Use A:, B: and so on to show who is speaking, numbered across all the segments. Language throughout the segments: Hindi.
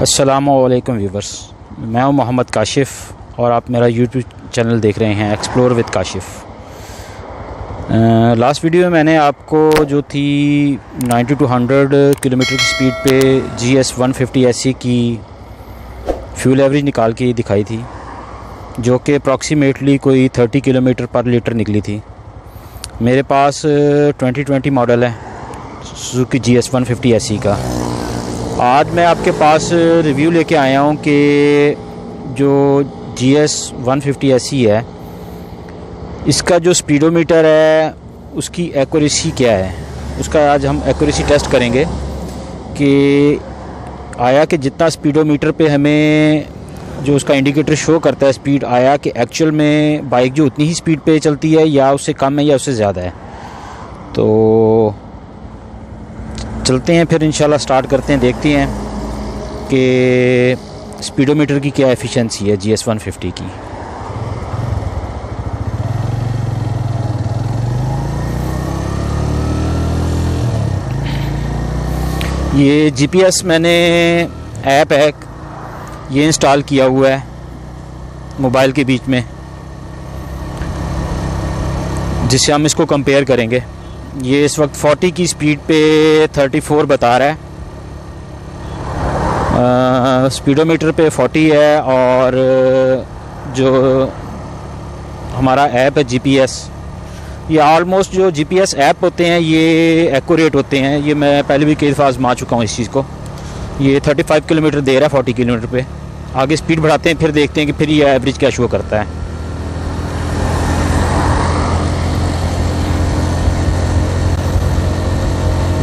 A: असलकम व्यूवर्स मैं हूँ मोहम्मद काशिफ़ और आप मेरा यूट्यूब चैनल देख रहे हैं explore with Kashif. Last video में मैंने आपको जो थी 90 टू 100 किलोमीटर की स्पीड पे जी एस वन फिफ्टी की फ्यूल एवरेज निकाल के दिखाई थी, जो कि अप्रॉक्सीमेटली कोई 30 किलोमीटर पर लीटर निकली थी। मेरे पास 2020 मॉडल है Suzuki G S one fifty का। आज मैं आपके पास रिव्यू लेके आया हूँ कि जो G S one fifty S है, इसका जो स्पीडोमीटर है, उसकी एक्यूरेसी क्या है? उसका आज हम एक्यूरेसी टेस्ट करेंगे कि आया कि जितना स्पीडोमीटर पे हमें जो उसका इंडिकेटर शो करता है स्पीड आया कि एक्चुअल में बाइक जो उतनी ही स्पीड पे चलती है या उससे कम है या उससे ज़्यादा है। तो चलते हैं, फिर इंशाल्लाह स्टार्ट करते हैं, देखते हैं कि स्पीडोमीटर की क्या एफिशिएंसी है जी एस वन फिफ्टी की। ये जीपीएस मैंने ऐप है, ये इंस्टॉल किया हुआ है मोबाइल के बीच में, जिससे हम इसको कंपेयर करेंगे। ये इस वक्त 40 की स्पीड पे 34 बता रहा है। स्पीडोमीटर पे 40 है और जो हमारा ऐप है जीपीएस ये ऑलमोस्ट जो जीपीएस ऐप होते हैं, ये एक्यूरेट होते हैं। ये मैं पहले भी कई दफ़ा आजमा चुका हूँ इस चीज़ को। ये 35 किलोमीटर दे रहा है 40 किलोमीटर पे। आगे स्पीड बढ़ाते हैं, फिर देखते हैं कि फिर ये एवरेज क्या शो करता है।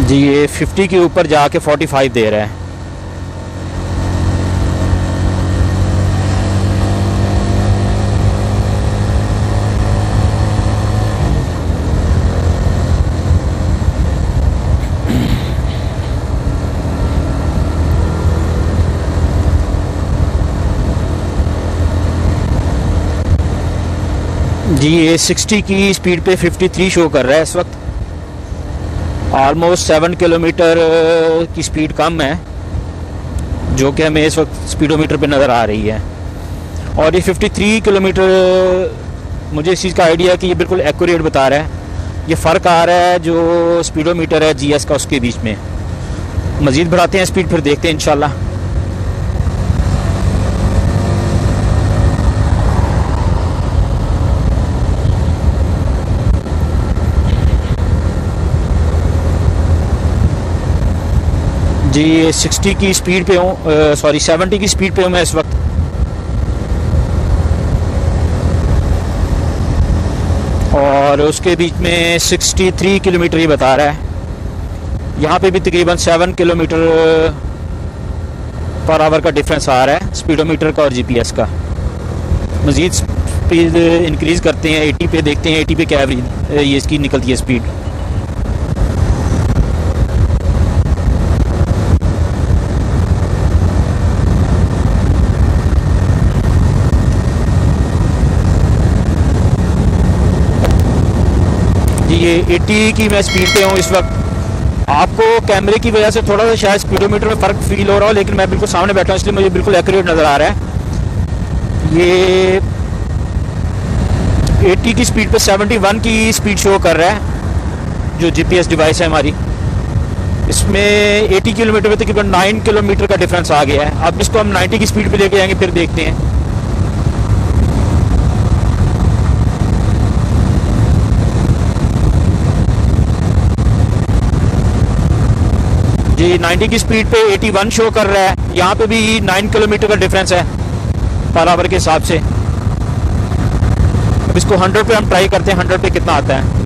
A: जी, ये 50 के ऊपर जाके 45 दे रहा है। जी, ये 60 की स्पीड पे 53 शो कर रहा है इस वक्त। ऑलमोस्ट सेवन किलोमीटर की स्पीड कम है, जो कि हमें इस वक्त स्पीडोमीटर पे नज़र आ रही है। और ये 53 किलोमीटर मुझे इस चीज़ का आइडिया है कि ये बिल्कुल एक्यूरेट बता रहा है। ये फ़र्क आ रहा है जो स्पीडोमीटर है जीएस का उसके बीच में। मज़ीद बढ़ाते हैं स्पीड फिर देखते हैं, इंशाल्लाह। जी, ये सिक्सटी की स्पीड पे हूँ सॉरी सेवेंटी की स्पीड पे हूँ मैं इस वक्त। और उसके बीच में 63 किलोमीटर ही बता रहा है। यहाँ पे भी तकरीबन सेवन किलोमीटर, पर आवर का डिफरेंस आ रहा है स्पीडोमीटर का और जीपीएस का। मज़ीद स्पीड इंक्रीज़ करते हैं 80 पे देखते हैं 80 पे क्या एवरेज ये इसकी निकलती है स्पीड ये 80 की मैं स्पीड पे हूँ इस वक्त। आपको कैमरे की वजह से थोड़ा सा शायद स्पीडोमीटर में फ़र्क फील हो रहा हो, लेकिन मैं बिल्कुल सामने बैठा हूँ, इसलिए मुझे बिल्कुल एक्यूरेट नज़र आ रहा है। ये 80 की स्पीड पे 71 की स्पीड शो कर रहा है, जो जीपीएस डिवाइस है हमारी। इसमें 80 किलोमीटर पे तकरीबन 9 किलोमीटर का डिफरेंस आ गया है। अब इसको हम 90 की स्पीड पे लेके जाएँगे, फिर देखते हैं। जी 90 की स्पीड पे 81 शो कर रहा है। यहाँ पे भी 9 किलोमीटर का डिफरेंस है पर आवर के हिसाब से। अब इसको 100 पे हम ट्राई करते हैं 100 पे कितना आता है।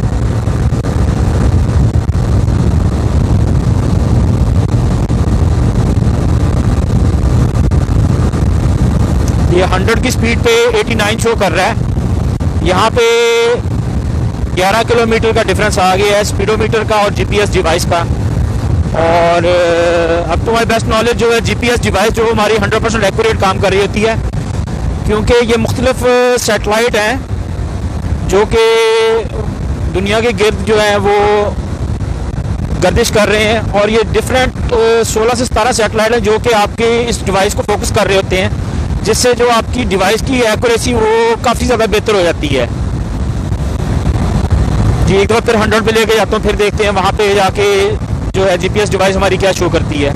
A: ये 100 की स्पीड पे 89 शो कर रहा है। यहाँ पे 11 किलोमीटर का डिफरेंस आ गया है स्पीडोमीटर का और जीपीएस डिवाइस का। और अब तो माई बेस्ट नॉलेज जो है जीपीएस डिवाइस जो हमारी 100 परसेंट एक्यूरेट काम कर रही होती है, क्योंकि ये मुख्तलिफ़ सेटेलाइट हैं, जो कि दुनिया के गिर्द जो है वो गर्दिश कर रहे हैं, और ये डिफरेंट सोलह से सतारह सेटेलाइट हैं जो कि आपके इस डिवाइस को फोकस कर रहे होते हैं, जिससे जो आपकी डिवाइस की एक्यूरेसी वो काफ़ी ज़्यादा बेहतर हो जाती है। जी, एक बार फिर हंड्रेड पे लेके जाता हूँ, फिर देखते हैं वहाँ पे जाके जो है जीपीएस डिवाइस हमारी क्या शो करती है?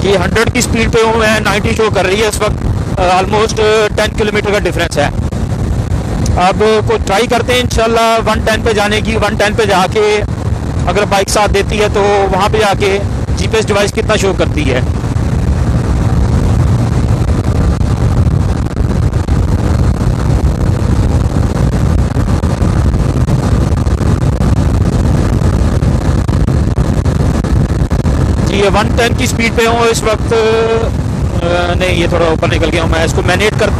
A: कि 100 की स्पीड पे हूँ मैं 90 शो कर रही है इस वक्त ऑलमोस्ट 10 किलोमीटर का डिफरेंस है। अब को ट्राई करते हैं, इंशाल्लाह 110 पे जाने की 110 पे जाके अगर बाइक साथ देती है तो वहाँ पे जाके जीपीएस डिवाइस कितना शो करती है? जी, ये वन टेन की स्पीड पे हूँ, इस वक्त नहीं, ये थोड़ा ऊपर निकल गया हूँ मैं। इसको मैनेज कर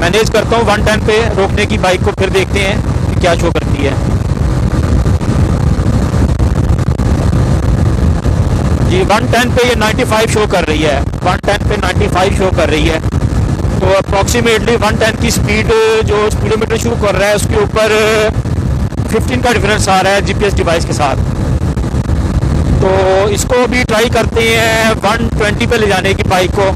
A: मैनेज करता हूँ वन टेन पे, रोकने की बाइक को फिर देखते हैं कि क्या शो करती है। वन टेन पे ये 95 शो कर रही है। वन टेन पे 95 शो कर रही है। तो अप्रॉक्सीमेटली वन टेन की स्पीड जो स्पीडोमीटर शो कर रहा है, उसके ऊपर 15 का डिफरेंस आ रहा है जीपीएस डिवाइस के साथ। तो इसको भी ट्राई करते हैं 120 पे ले जाने की बाइक को।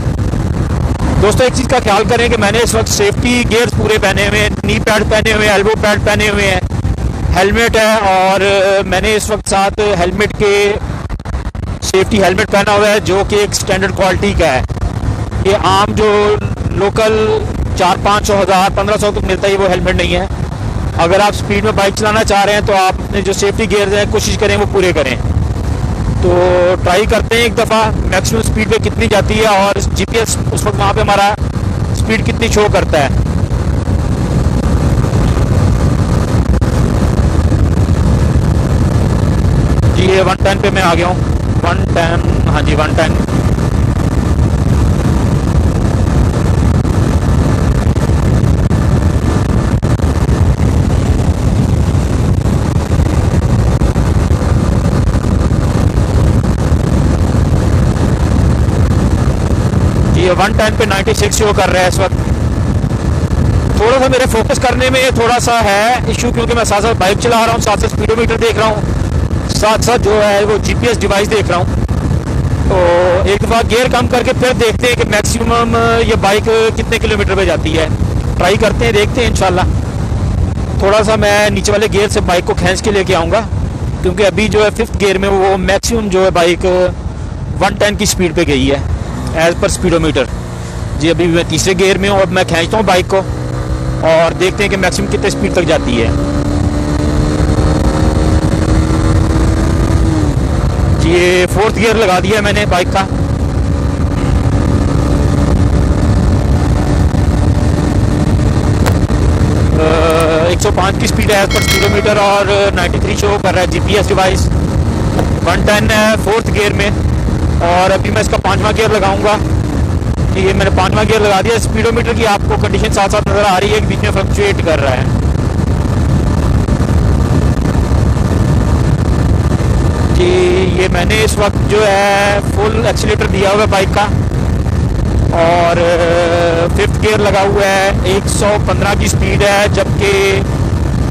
A: दोस्तों, एक चीज़ का ख्याल करें कि मैंने इस वक्त सेफ्टी गेयर्स पूरे पहने हुए हैं नी पैड पहने हुए हैं एल्बो पैड पहने हुए हैं हेलमेट है और मैंने इस वक्त साथ हेलमेट के सेफ्टी हेलमेट पहना हुआ है, जो कि एक स्टैंडर्ड क्वालिटी का है। ये आम जो लोकल चार पाँच सौ, हज़ार, पंद्रह सौ तक मिलता है वो हेलमेट नहीं है। अगर आप स्पीड में बाइक चलाना चाह रहे हैं तो आप अपने जो सेफ्टी गेयर हैं, कोशिश करें वो पूरे करें। तो ट्राई करते हैं एक दफ़ा मैक्सिमम स्पीड पे कितनी जाती है, और जीपीएस उस वक्त वहाँ पे हमारा स्पीड कितनी शो करता है। जी, ये वन टेन पे मैं आ गया हूँ। वन टेन हाँ जी वन टेन ये वन टेन पे 96 शो कर रहा है इस वक्त। थोड़ा सा मेरे फोकस करने में थोड़ा सा है इशू क्योंकि मैं साथ साथ बाइक चला रहा हूँ साथ साथ स्पीडोमीटर देख रहा हूँ। साथ साथ जो है वो जीपीएस डिवाइस देख रहा हूँ। तो एक दफ़ा गियर कम करके फिर देखते हैं कि मैक्सिमम ये बाइक कितने किलोमीटर पे जाती है। ट्राई करते हैं, देखते हैं इंशाल्लाह। थोड़ा सा मैं नीचे वाले गियर से बाइक को खींच के लेके आऊँगा, क्योंकि अभी जो है फिफ्थ गियर में वो मैक्सिमम जो है बाइक वन टेन की स्पीड पे गई है एज पर स्पीडोमीटर जी, अभी मैं तीसरे गेयर में हूँ, अब मैं खींचता हूँ बाइक को, और देखते हैं कि मैक्सिमम कितने स्पीड तक जाती है। ये फोर्थ गियर लगा दिया मैंने बाइक का। एक सौ पाँच की स्पीड है पर स्पीडोमीटर और 93 शो कर रहा है जीपीएस डिवाइस वन टेन है फोर्थ गियर में। और अभी मैं इसका पांचवा गियर लगाऊँगा। ये मैंने पांचवा गियर लगा दिया। स्पीडोमीटर की आपको कंडीशन साथ साथ नज़र आ रही है बीच में फ्लक्चुएट कर रहा है जी ये मैंने इस वक्त जो है फुल एक्सीटर दिया हुआ है बाइक का। और फिफ्थ गियर लगा हुआ है 115 की स्पीड है, जबकि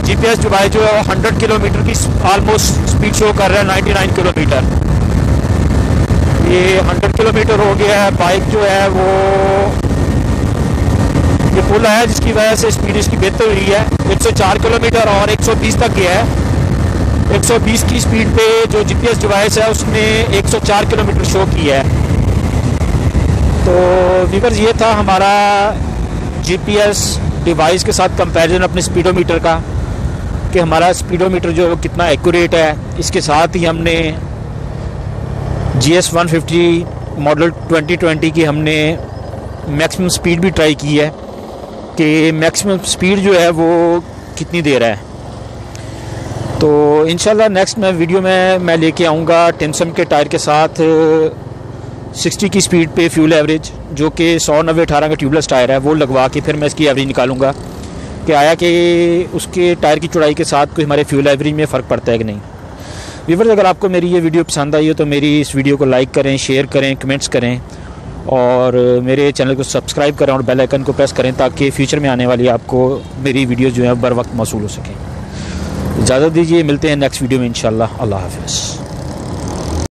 A: जीपीएस बाइक जो है 100 किलोमीटर की ऑलमोस्ट स्पीड शो कर रहा है 99 किलोमीटर ये 100 किलोमीटर हो गया है बाइक जो है वो, ये पुल है, जिसकी वजह से स्पीड इसकी बेहतर हुई है। 104 किलोमीटर और 120 तक गया है। 120 की स्पीड पे जो जीपीएस डिवाइस है, उसने 104 किलोमीटर शो किया है। तो वीवर्स ये था हमारा जीपीएस डिवाइस के साथ कंपैरिजन अपने स्पीडोमीटर का, कि हमारा स्पीडोमीटर जो कितना एक्यूरेट है। इसके साथ ही हमने G S one fifty model 2020 की हमने मैक्सिमम स्पीड भी ट्राई की है, कि मैक्सिमम स्पीड जो है वो कितनी देर है। तो इन नेक्स्ट मैं वीडियो में मैं लेके आऊँगा टिमसम के टायर के साथ uh, 60 की स्पीड पे फ्यूल एवरेज जो कि सौ नब्बे अठारह का ट्यूबलेस टायर है, वो लगवा के फिर मैं इसकी एवरेज निकालूँगा। कि आया कि उसके टायर की चौड़ाई के साथ कोई हमारे फ्यूल एवरेज में फ़र्क पड़ता है कि नहीं। व्यूवर्स अगर आपको मेरी ये वीडियो पसंद आई हो तो मेरी इस वीडियो को लाइक करें शेयर करें कमेंट्स करें, और मेरे चैनल को सब्सक्राइब करें और बेलाइकन को प्रेस करें, ताकि फ्यूचर में आने वाली आपको मेरी वीडियो जो है बर वक्त मौसू हो सकें। इजाज़त दीजिए मिलते हैं नेक्स्ट वीडियो में इन अल्लाह हाफिज़।